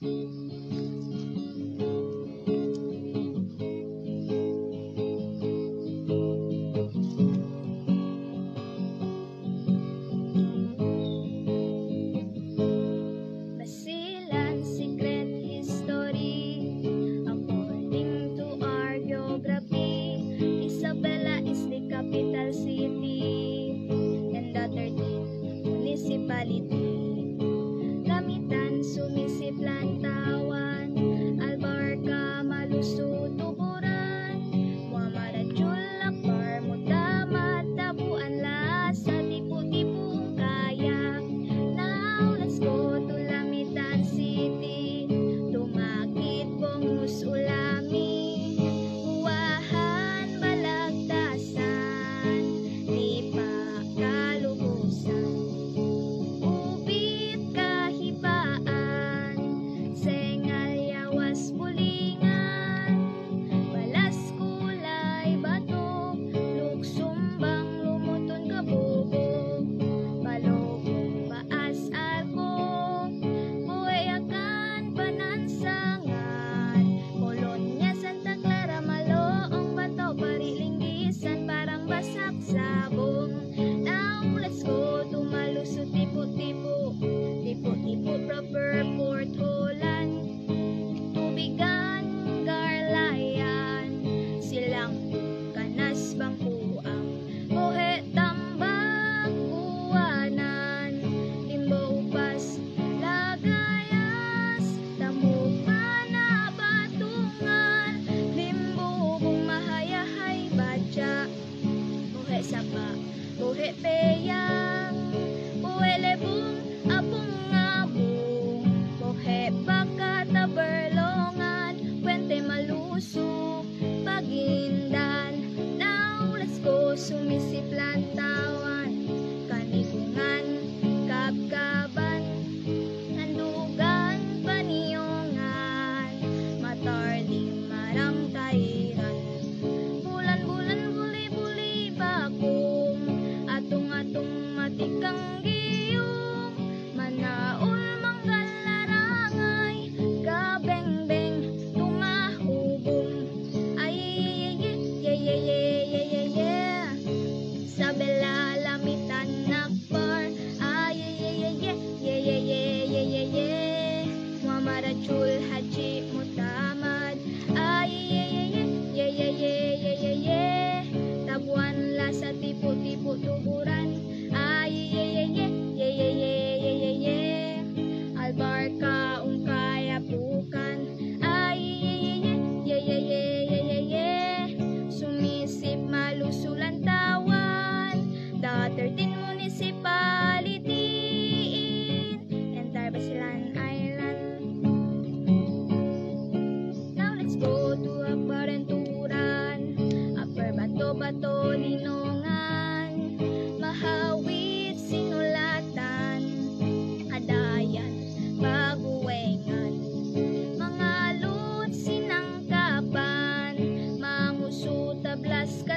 Música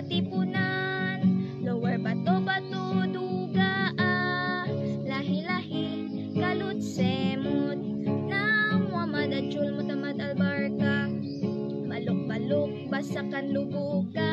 Katipunan, Lower Bato Bato Duga ah. Lahi Lahi Kalut Semut Nam Muhammad Adjul Mutamad Albarka. Balok Balok Basakan Lubuka.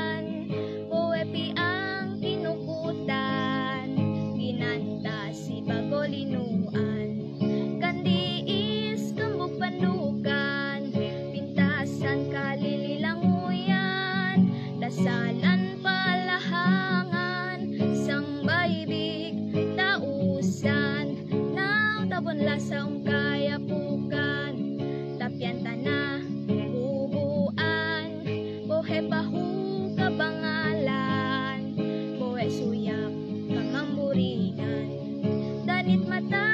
kapurihan Danit mata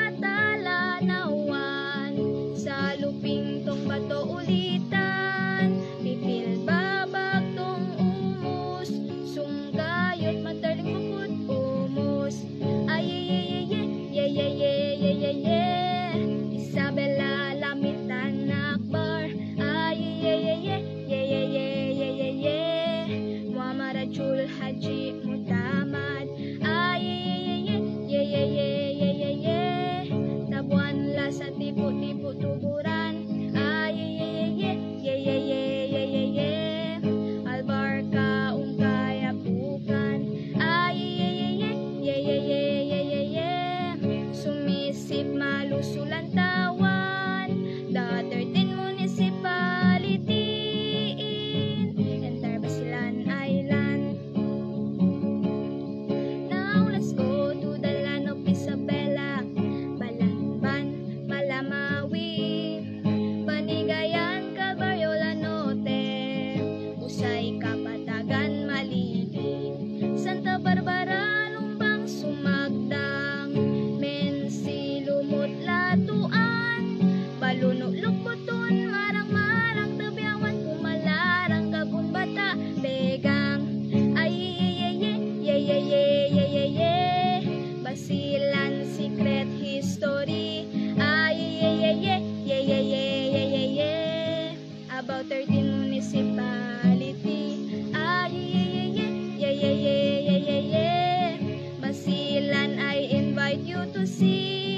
usulan ta to see.